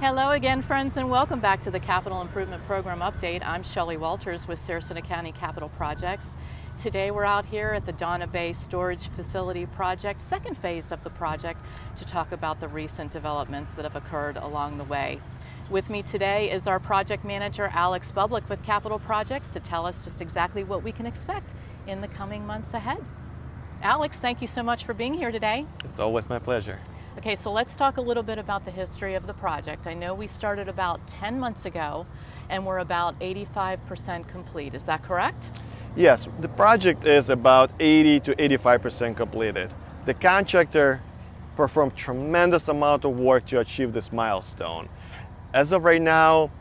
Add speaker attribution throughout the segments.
Speaker 1: Hello again, friends, and welcome back to the Capital Improvement Program Update. I'm Shelley Walters with Sarasota County Capital Projects. Today we're out here at the Dona Bay Storage Facility Project, second phase of the project, to talk about the recent developments that have occurred along the way. With me today is our project manager, Alex Bublik with Capital Projects, to tell us just exactly what we can expect in the coming months ahead. Alex, thank you so much for being here today.
Speaker 2: It's always my pleasure.
Speaker 1: Okay, so let's talk a little bit about the history of the project. I know we started about 10 months ago and we're about 85% complete. Is that correct?
Speaker 2: Yes, the project is about 80 to 85% completed. The contractor performed tremendous amount of work to achieve this milestone. As of right now,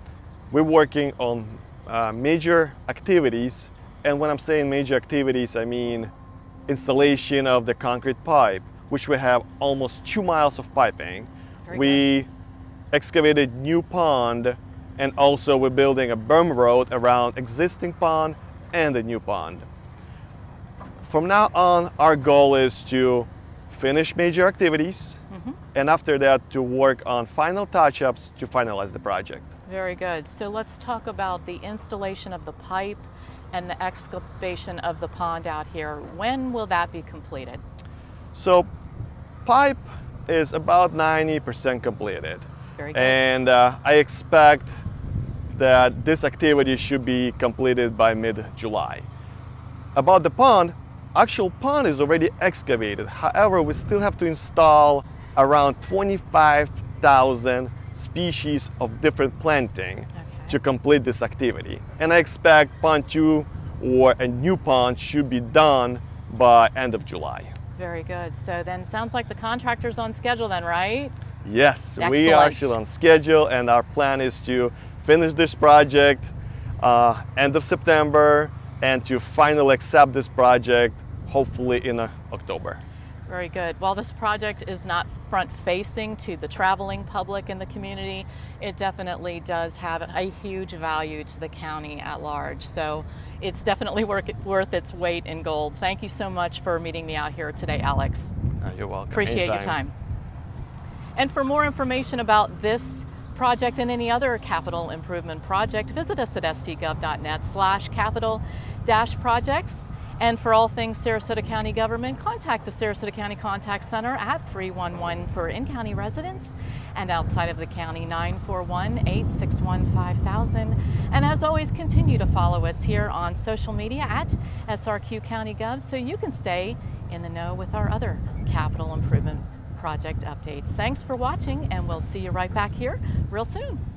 Speaker 2: we're working on uh, major activities. And when I'm saying major activities, I mean installation of the concrete pipe, which we have almost two miles of piping.
Speaker 1: Very
Speaker 2: we
Speaker 1: good.
Speaker 2: excavated new pond and also we're building a berm road around existing pond and the new pond. From now on, our goal is to finish major activities
Speaker 1: Mhm.
Speaker 2: and after that to work on final touch-ups to finalize the project.
Speaker 1: Very good. So let's talk about the installation of the pipe and the excavation of the pond out here. When will that be completed?
Speaker 2: So pipe is about 90% completed.
Speaker 1: Very good.
Speaker 2: And uh, I expect that this activity should be completed by mid-July. About the pond, actual pond is already excavated. However, we still have to install around 25,000 species of different planting
Speaker 1: Okay.
Speaker 2: to complete this activity. And I expect pond two or a new pond should be done by end of July.
Speaker 1: Very good. So then sounds like the contractor's on schedule then, right?
Speaker 2: Yes, we are
Speaker 1: Excellent.
Speaker 2: actually on schedule, and our plan is to finish this project uh, end of September and to finally accept this project hopefully in uh, October.
Speaker 1: Very good. While this project is not front facing to the traveling public in the community, it definitely does have a huge value to the county at large. So it's definitely worth, worth its weight in gold. Thank you so much for meeting me out here today, Alex.
Speaker 2: Uh, you're welcome.
Speaker 1: Appreciate your time. And for more information about this project and any other capital improvement project, visit us at scgov.net slash capital dash projects. And for all things Sarasota County government, contact the Sarasota County Contact Center at 311 for in-county residents and outside of the county 941-861-5000. And as always, continue to follow us here on social media at SRQ County Gov so you can stay in the know with our other capital improvement project updates. Thanks for watching and we'll see you right back here real soon.